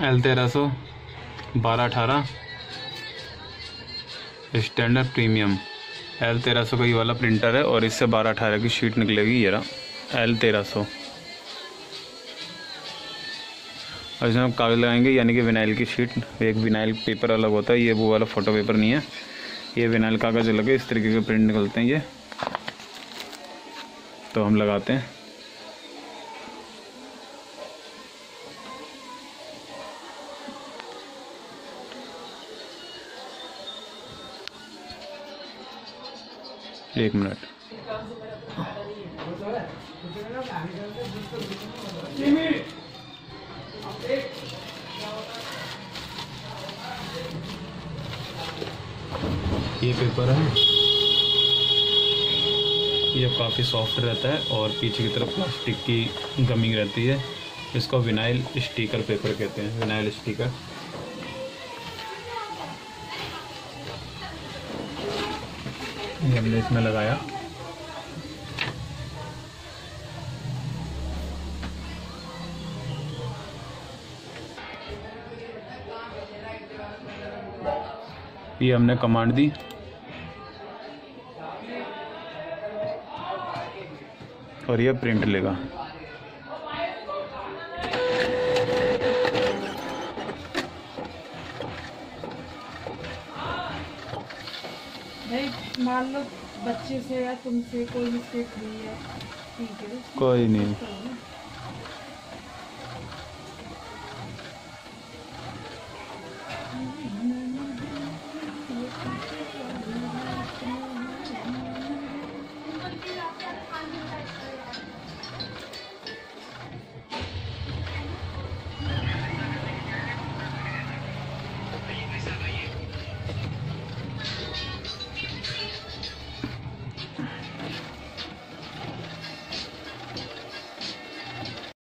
L तेरह सौ बारह अठारह। Standard premium. एल तेरह सौ का ये वाला प्रिंटर है और इससे बारह अठारह की शीट निकलेगी ये एल तेरह सौ और इसमें हम कागज़ लगाएँगे, यानी कि विनाइल की शीट। एक विनाइल पेपर अलग होता है, ये वो वाला फ़ोटो पेपर नहीं है। ये विनाइल कागज़ अलग है, इस तरीके के प्रिंट निकलते हैं ये। तो हम लगाते हैं। एक मिनट। ये पेपर है। ये काफ़ी सॉफ्ट रहता है और पीछे की तरफ़ प्लास्टिक की गमिंग रहती है, इसको विनाइल स्टिकर पेपर कहते हैं विनाइल स्टिकर हमने इसमें लगाया। ये हमने कमांड दी। और ये प्रिंट लेगा। मान लो बच्चे से या तुमसे कोई मिस्टेक है ठीक है। कोई नहीं।